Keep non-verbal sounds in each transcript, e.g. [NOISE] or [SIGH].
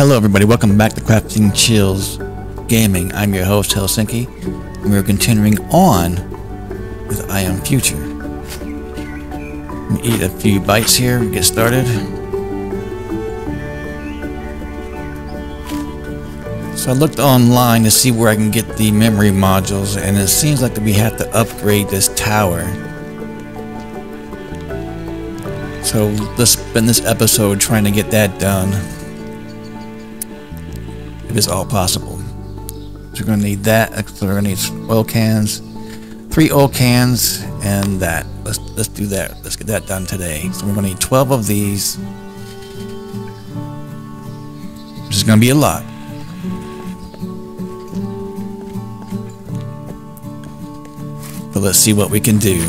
Hello, everybody. Welcome back to Crafting Chills Gaming. I'm your host, Helsinki, and we're continuing on with I Am Future. Eat a few bites here get started. So I looked online to see where I can get the memory modules, and it seems like we have to upgrade this tower. So let's spend this episode trying to get that done if it's all possible. So we're going to need that. So we're going to need oil cans, three oil cans, and that. Let's let's do that. Let's get that done today. So we're going to need 12 of these. Which is going to be a lot. But let's see what we can do.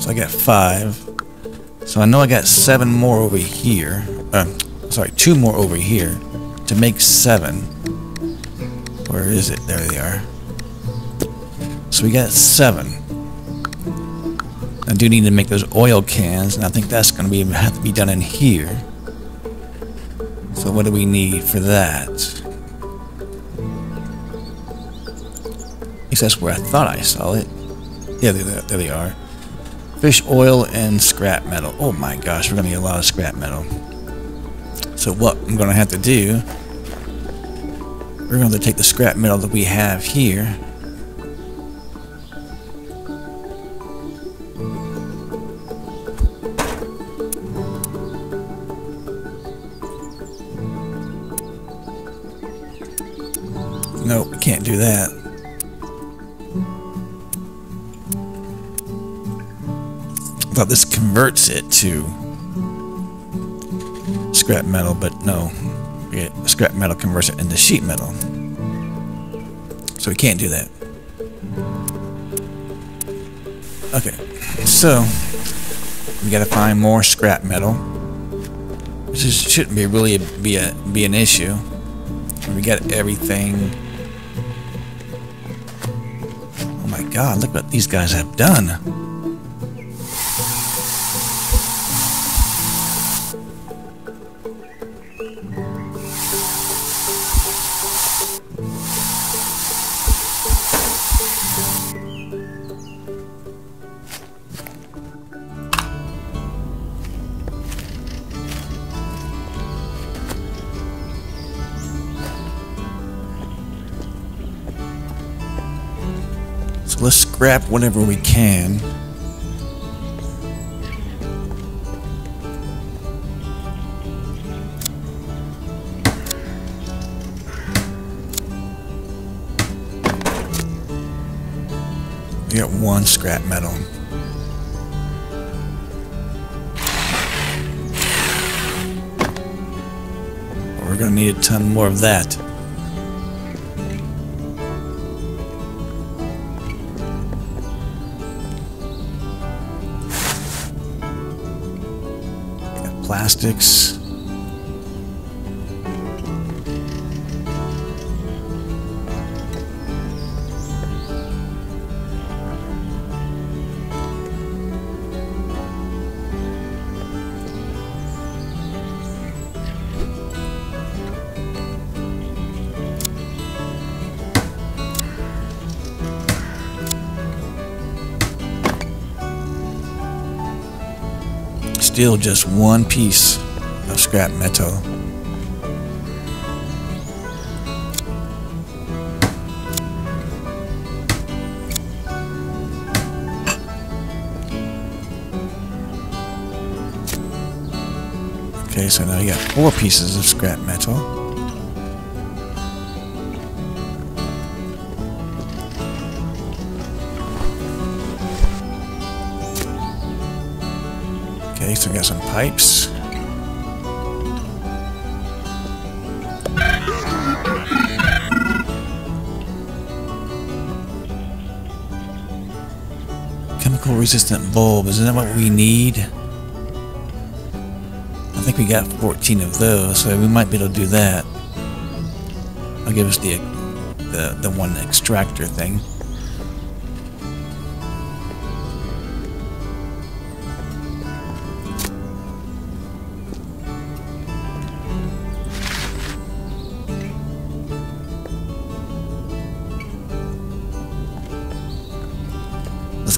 So I got five. So I know I got seven more over here. Uh, sorry, two more over here to make seven. Where is it? There they are. So we got seven. I do need to make those oil cans, and I think that's going to be have to be done in here. So what do we need for that? At least that's where I thought I saw it. Yeah, there, there they are. Fish oil and scrap metal. Oh my gosh, we're going to need a lot of scrap metal. So what I'm going to have to do, we're going to take the scrap metal that we have here. Nope, we can't do that. Converts it to scrap metal, but no. Scrap metal converts it into sheet metal. So we can't do that. Okay, so we gotta find more scrap metal. Which is, shouldn't be really be a be an issue. We got everything. Oh my god, look what these guys have done. Scrap whatever we can. We got one scrap metal. We're gonna need a ton more of that. Plastics. Still just one piece of scrap metal. Okay, so now you got four pieces of scrap metal. We got some pipes. Chemical resistant bulb, isn't that what we need? I think we got 14 of those, so we might be able to do that. I'll give us the the, the one extractor thing.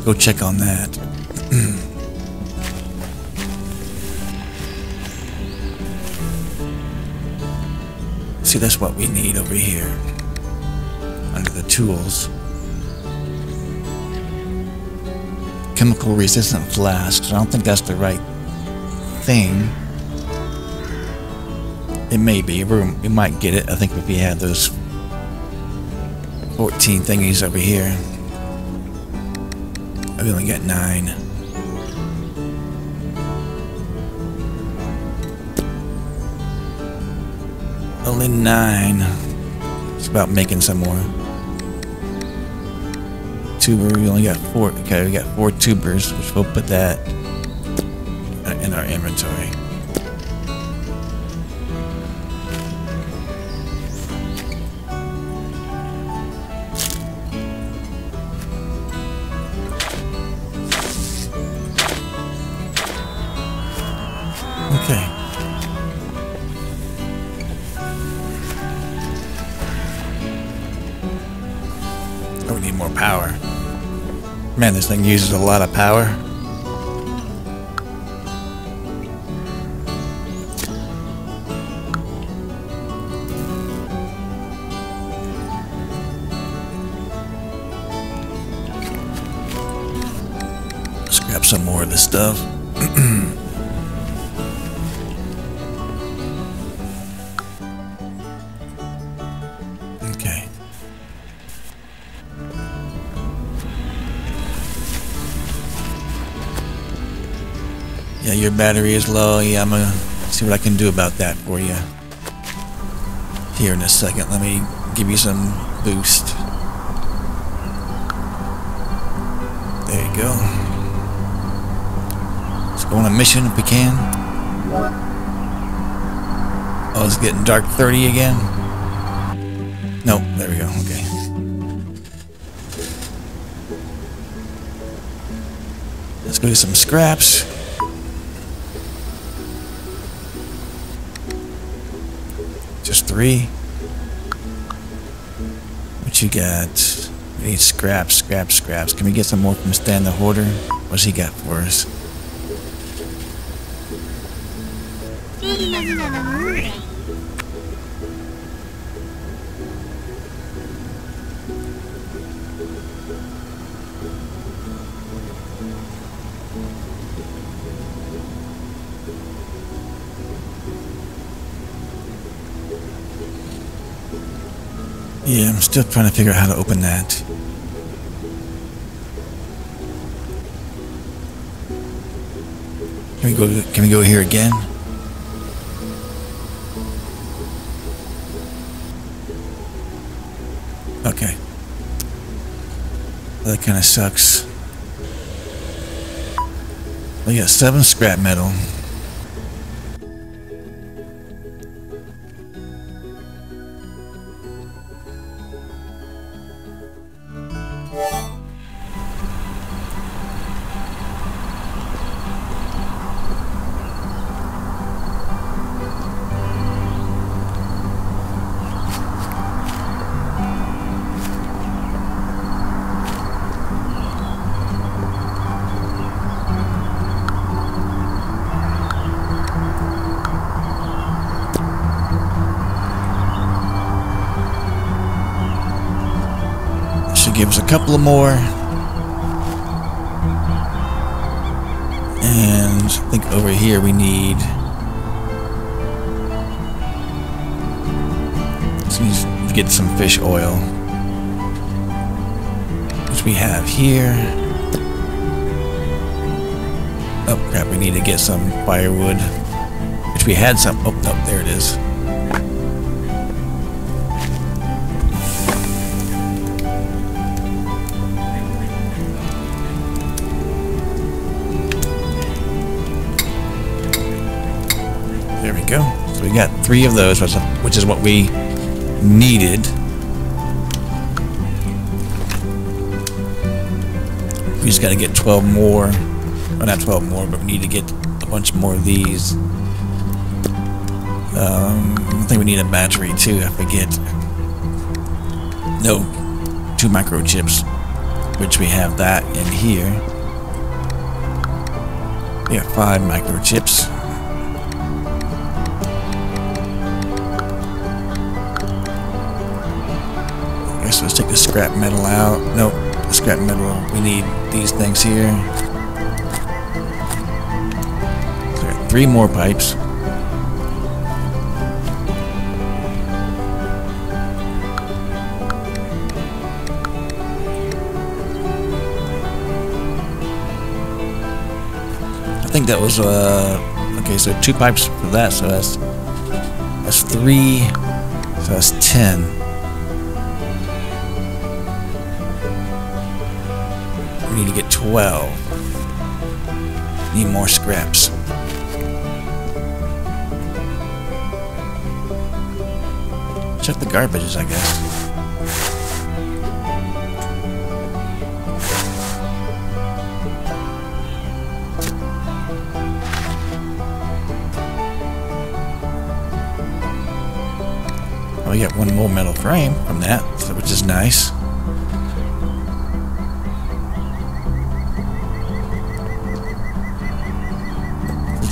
Go check on that. [CLEARS THROAT] See, that's what we need over here. Under the tools. Chemical resistant flasks. I don't think that's the right thing. It may be. We might get it. I think if we had those 14 thingies over here. We only got nine. Only nine. It's about making some more. Tuber, we only got four. Okay, we got four tubers, which we'll put that in our inventory. Uses a lot of power. Battery is low. Yeah, I'm gonna see what I can do about that for you. Here in a second. Let me give you some boost. There you go. Let's go on a mission if we can. Oh, it's getting dark 30 again. Nope, there we go. Okay. Let's go do some scraps. Just three. What you got? We need scraps, scraps, scraps. Can we get some more from Stan the Hoarder? What's he got for us? Still trying to figure out how to open that. Can we go? Can we go here again? Okay. That kind of sucks. We got seven scrap metal. Couple of more. And I think over here we need. So we get some fish oil. Which we have here. Oh crap, we need to get some firewood. Which we had some. Oh, no, there it is. Go. So we got three of those, which is what we needed. We just got to get 12 more. Well, not 12 more, but we need to get a bunch more of these. Um, I think we need a battery too, I forget. No, two microchips. which we have that in here. We have five microchips. Scrap metal out. Nope, scrap metal, we need these things here. Got three more pipes. I think that was uh okay so two pipes for that so that's that's three so that's ten we need to get 12 need more scraps. Check the garbages I guess. Oh, we got one more metal frame from that, which is nice.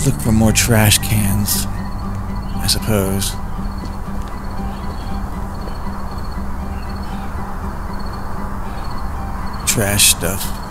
Look for more trash cans, I suppose. Trash stuff.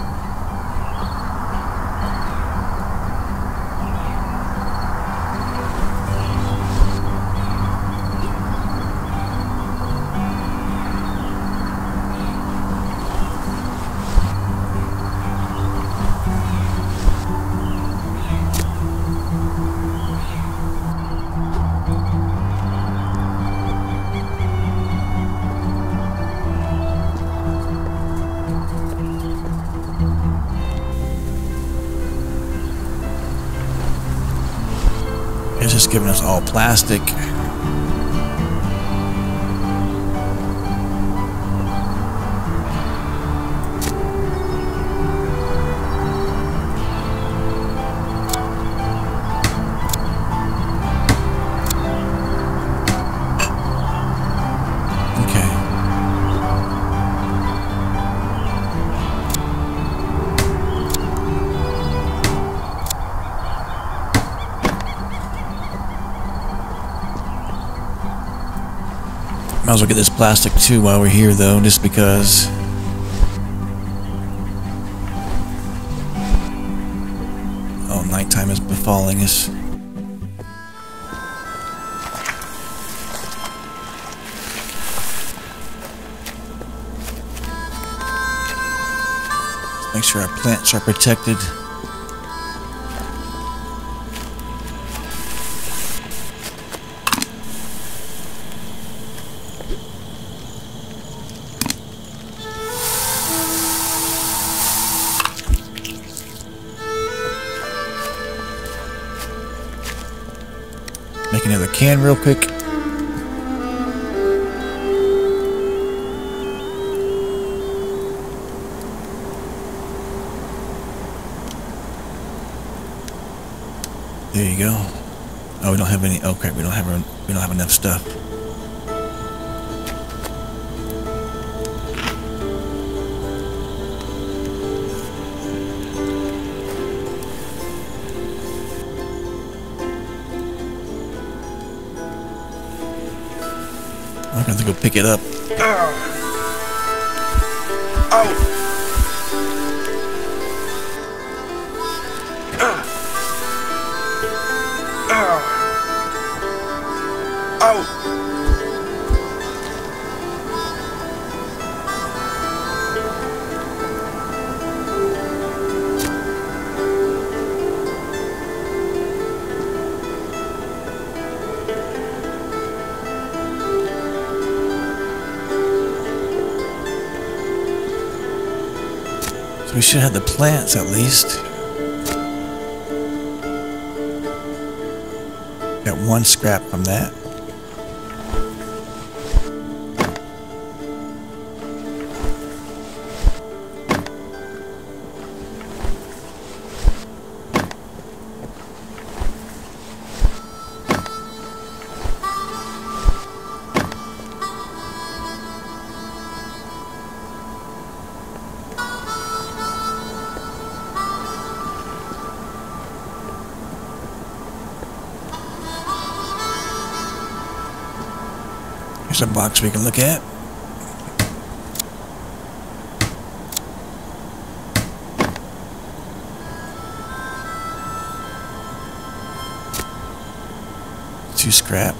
Just giving us all plastic. Might as well get this plastic too while we're here though, just because. Oh, nighttime is befalling us. Make sure our plants are protected. Can real quick. There you go. Oh, we don't have any. Okay, we don't have we don't have enough stuff. I'm gonna go pick it up. So we should have the plants at least. Got one scrap from that. There's a box we can look at. Two scrap.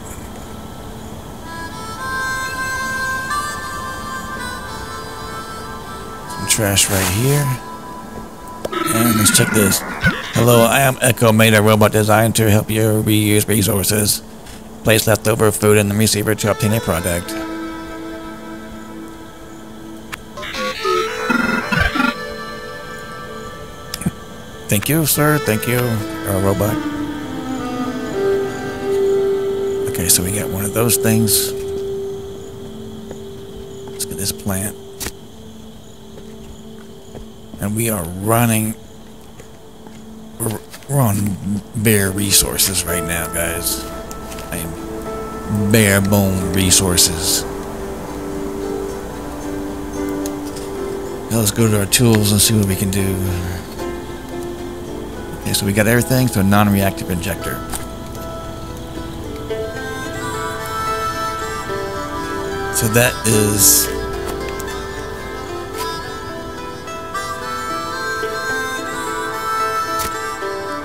Some trash right here. And let's check this. Hello, I am Echo, made a robot designed to help you reuse resources. Place leftover food in the receiver to obtain a product. Thank you, sir. Thank you, our robot. Okay, so we got one of those things. Let's get this plant. And we are running. We're on bare resources right now, guys. Am bare bone resources. Now let's go to our tools and see what we can do. Okay, so we got everything, so non-reactive injector. So that is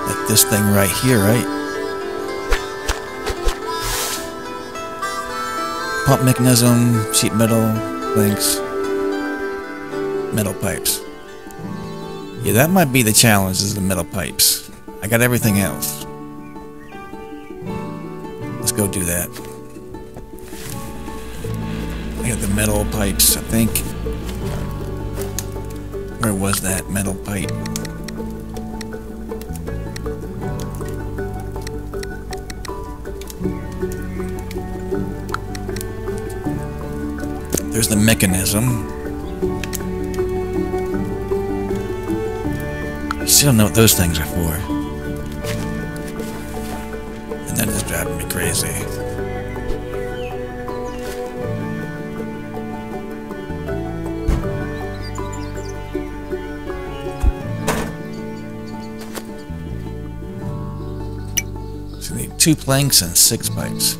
like this thing right here, right? Pump mechanism, sheet metal, links, metal pipes. Yeah, that might be the challenge is the metal pipes. I got everything else. Let's go do that. I got the metal pipes, I think. Where was that metal pipe? There's the mechanism. Still don't know what those things are for. And that is driving me crazy. So we need two planks and six pipes.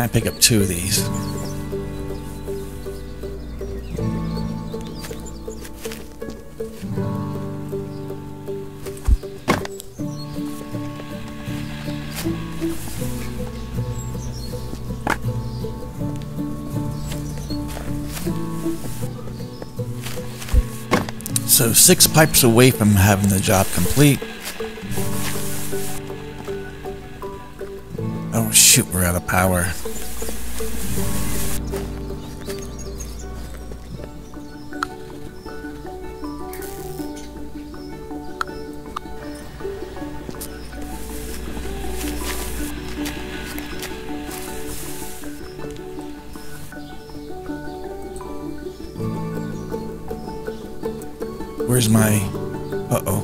I pick up two of these? So six pipes away from having the job complete. Oh shoot, we're out of power. Where's my... Uh-oh.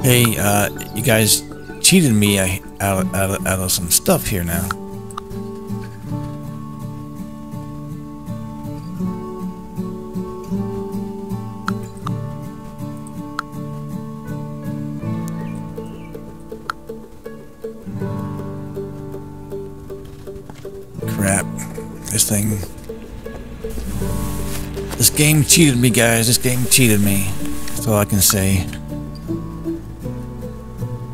Hey, uh, you guys cheated me out, out, out of some stuff here now. Cheated me, guys. This game cheated me. That's all I can say.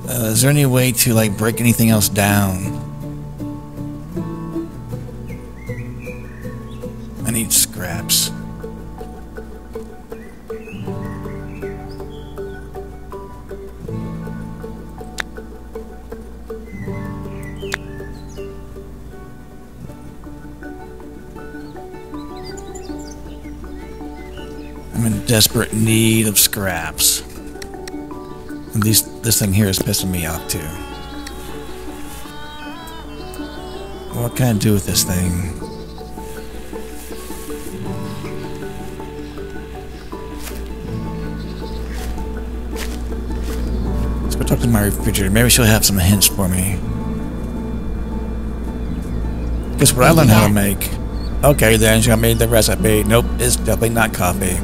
Uh, is there any way to like break anything else down? I'm in desperate need of scraps. And these, this thing here is pissing me off too. What can I do with this thing? Let's go talk to my refrigerator. Maybe she'll have some hints for me. Guess what I learned how to make? Okay, then she made the recipe. Nope, it's definitely not coffee.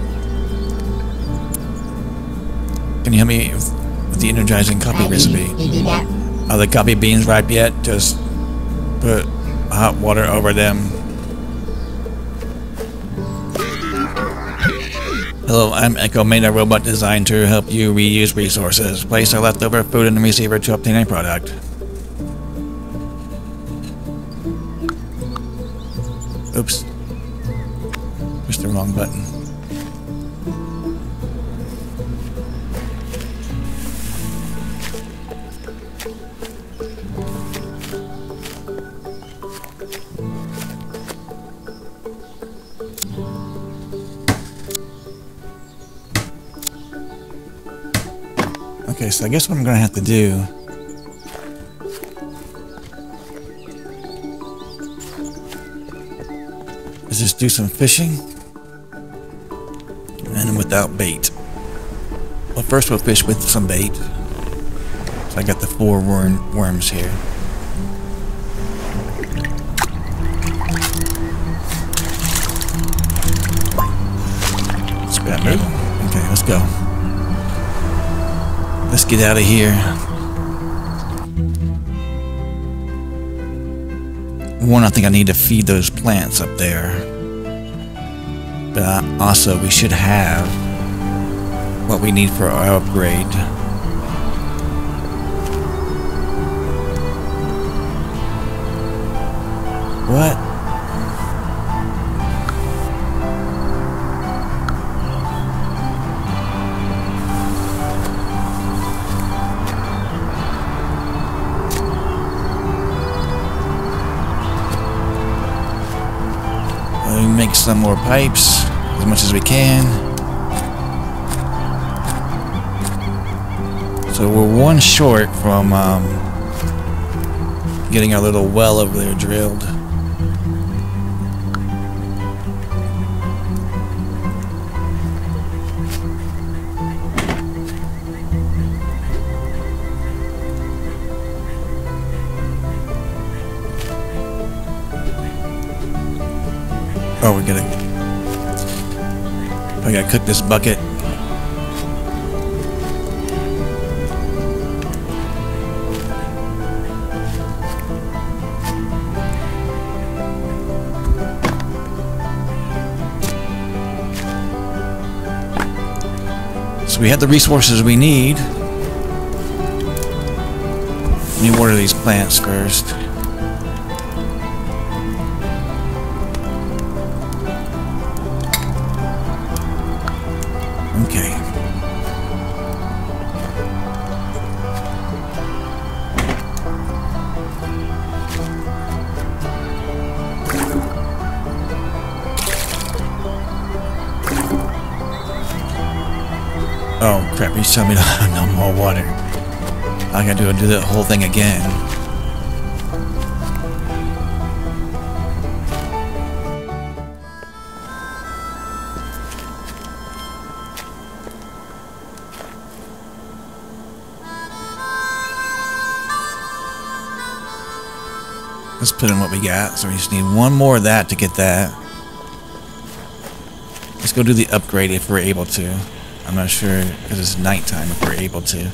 Can you help me with the energizing coffee recipe? Are the coffee beans ripe yet? Just put hot water over them. Hello, I'm Echo Made a robot designed to help you reuse resources. Place our leftover food in the receiver to obtain a product. Oops. Pushed the wrong button. So I guess what I'm gonna have to do is just do some fishing and without bait. Well, first we'll fish with some bait. So I got the four worm worms here. Metal. Okay, let's go. Get out of here. One, I think I need to feed those plants up there. But also, we should have what we need for our upgrade. What? Some more pipes as much as we can. So we're one short from um, getting our little well over there drilled. Gotta cook this bucket. So we have the resources we need. Let me water these plants first. You tell me to [LAUGHS] no more water. I gotta do, do the whole thing again. Let's put in what we got. So we just need one more of that to get that. Let's go do the upgrade if we're able to. I'm not sure because it's nighttime if we're able to.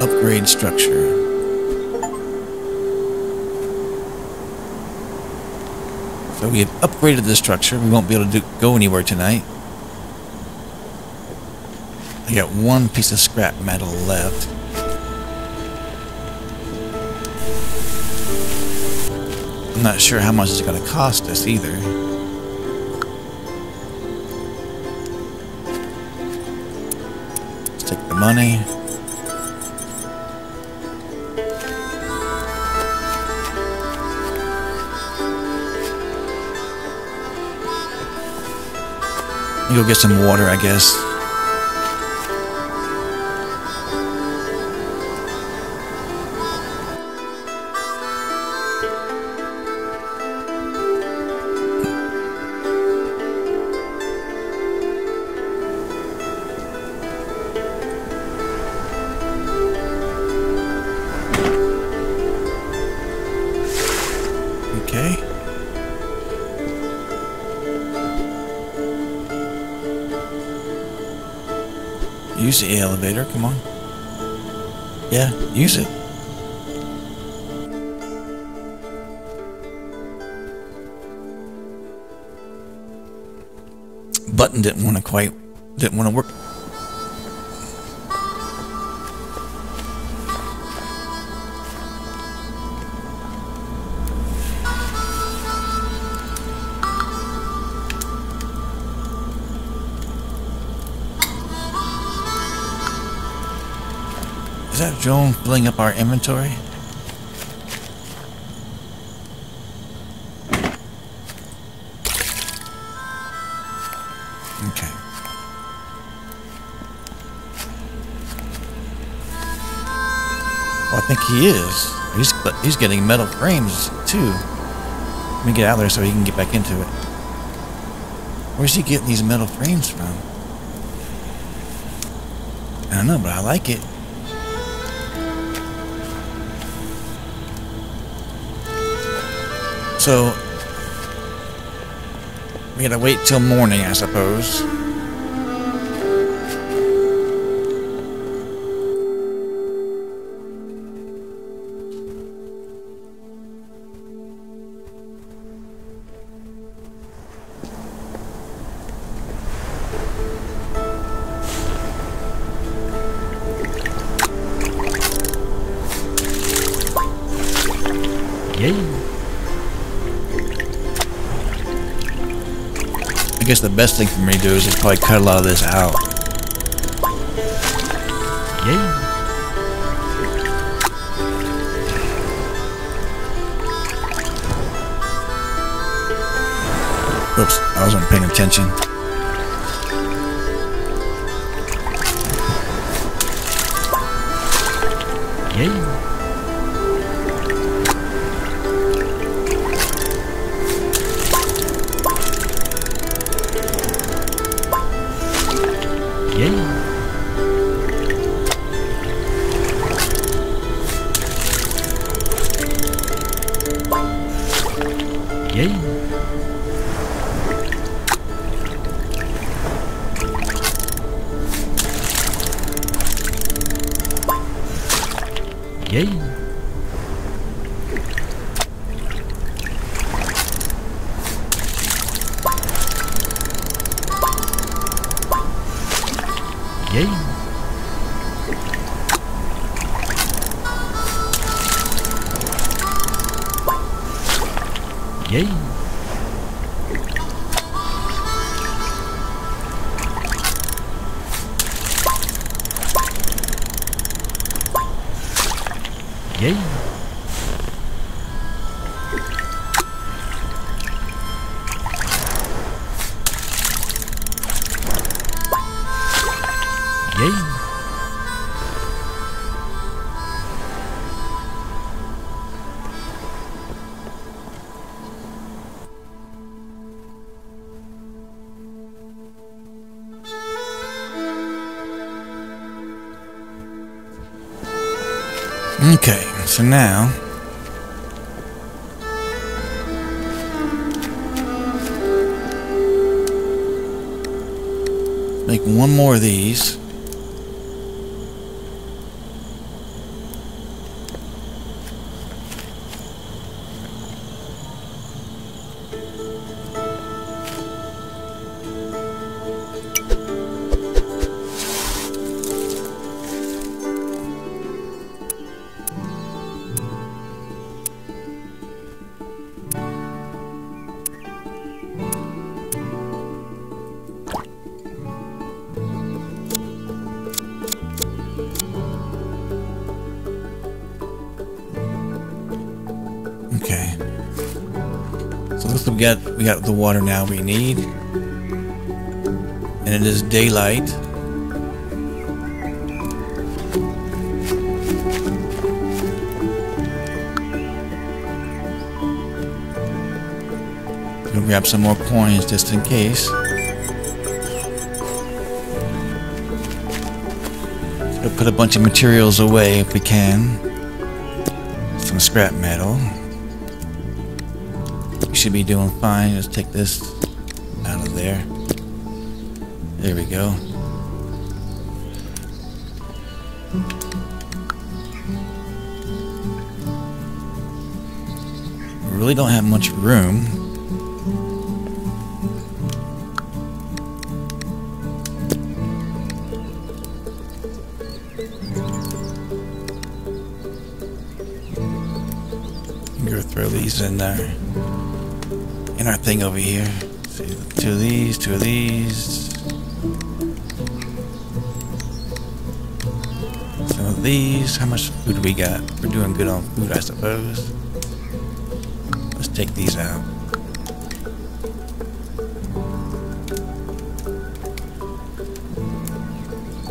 Upgrade structure. So we have upgraded the structure. We won't be able to do, go anywhere tonight. I got one piece of scrap metal left. Not sure how much it's going to cost us either. Let's take the money. You go get some water, I guess. Elevator, come on. Yeah, use it. Button didn't want to quite, didn't want to work. Joan filling up our inventory? Okay. Well, I think he is. He's he's getting metal frames too. Let me get out there so he can get back into it. Where's he getting these metal frames from? I don't know, but I like it. So we gotta wait till morning, I suppose. I guess the best thing for me to do is just probably cut a lot of this out. Yay. Oops, I wasn't paying attention. DJ. So now make one more of these. We got the water now we need. And it is daylight. We'll grab some more coins just in case. We'll put a bunch of materials away if we can. Some scrap metal. We should be doing fine. Let's take this out of there. There we go. Really don't have much room. Go throw these in there. In our thing over here. See, two of these, two of these. Some of these. How much food we got? We're doing good on food, I suppose. Let's take these out.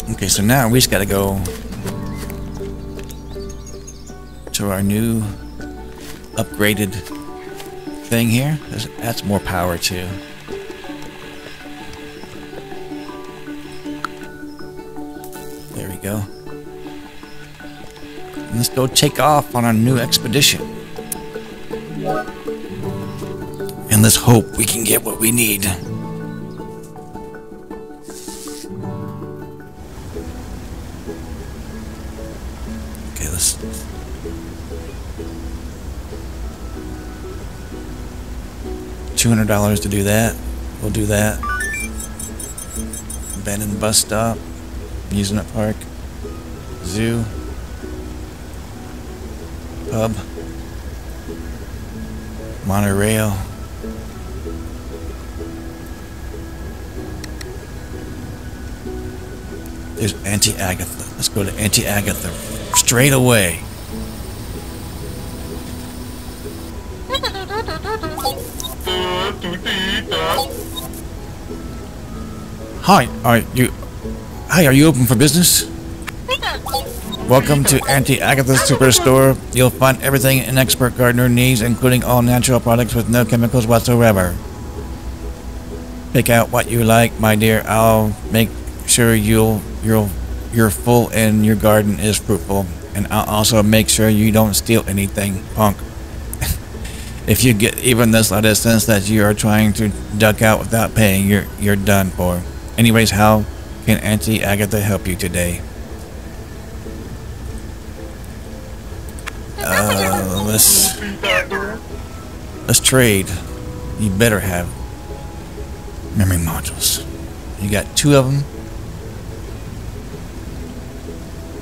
Okay, so now we just gotta go to our new upgraded thing here. There's, that's more power too. There we go. And let's go take off on our new expedition. And let's hope we can get what we need. Dollars to do that. We'll do that. Abandoned bus stop. Amusement park. Zoo. Pub. Monorail. There's Auntie Agatha. Let's go to Auntie Agatha straight away. Hi, are you? Hi, are you open for business? Welcome to Auntie Agatha's Superstore. You'll find everything an expert gardener needs, including all natural products with no chemicals whatsoever. Pick out what you like, my dear. I'll make sure you'll you'll you're full and your garden is fruitful, and I'll also make sure you don't steal anything, punk. [LAUGHS] if you get even the slightest sense that you are trying to duck out without paying, you're you're done for. Anyways, how can Auntie Agatha help you today? [LAUGHS] Uh, let's let's trade. You better have memory modules. You got two of them.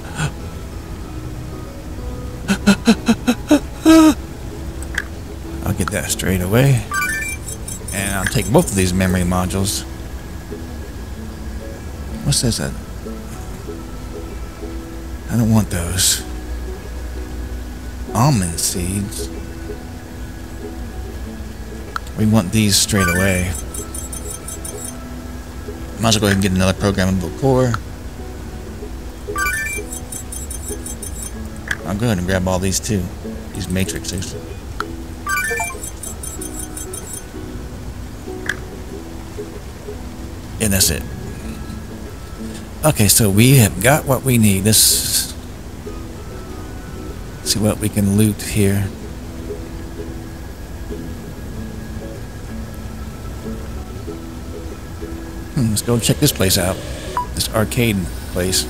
[GASPS] I'll get that straight away. And I'll take both of these memory modules. What's this? At? I don't want those. Almond seeds. We want these straight away. Might as well go ahead and get another programmable core. I'll go ahead and grab all these too. These matrices. And that's it. Okay, so we have got what we need. Let's see what we can loot here. Hmm, let's go check this place out. This arcade place.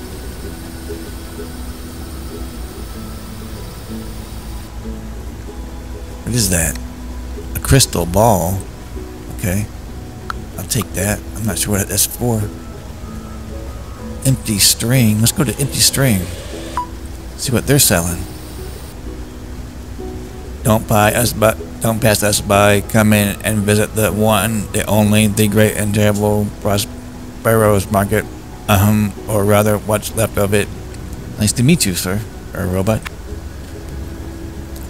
What is that? A crystal ball. Okay. I'll take that. I'm not sure what that's for. Empty string. Let's go to empty string. See what they're selling. Don't buy us, but don't pass us by. Come in and visit the one, the only, the great and terrible Prospero's Market. Um, or rather, what's left of it. Nice to meet you, sir. Or robot.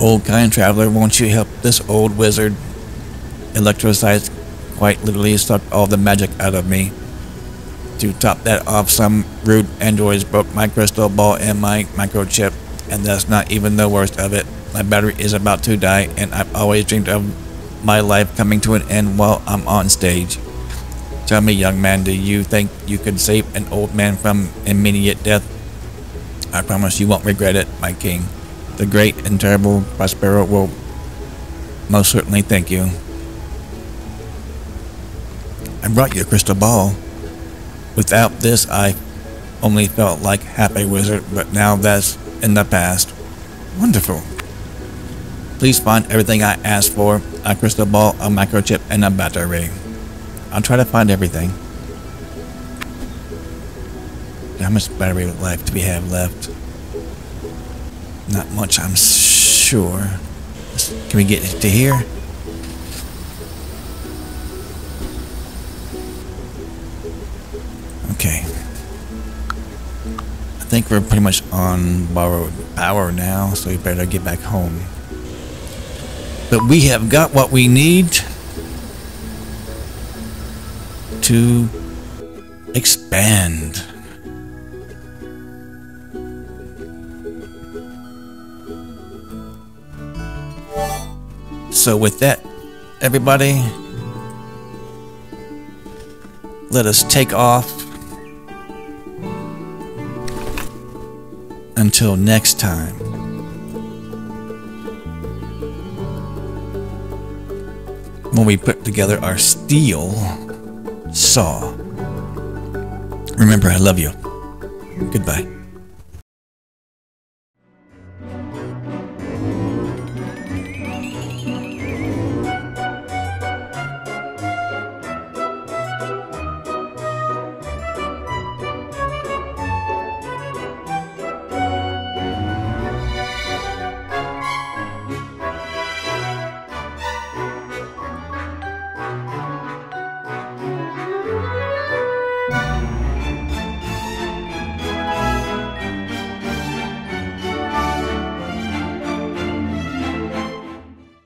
Old kind traveler, won't you help this old wizard? Electrocide quite literally sucked all the magic out of me. To top that off, some rude androids broke my crystal ball and my microchip, and that's not even the worst of it. My battery is about to die, and I've always dreamed of my life coming to an end while I'm on stage. Tell me, young man, do you think you could save an old man from immediate death? I promise you won't regret it, my king. The great and terrible Prospero will most certainly thank you. I brought you a crystal ball. Without this, I only felt like Happy Wizard, but now that's in the past. Wonderful. Please find everything I asked for a crystal ball, a microchip, and a battery. I'll try to find everything. How much battery life do we have left? Not much, I'm sure. Can we get to here? Think we're pretty much on borrowed power now, so we better get back home. But we have got what we need to expand. So with that, everybody, let us take off until next time. When we put together our steel saw. Remember, I love you. Goodbye.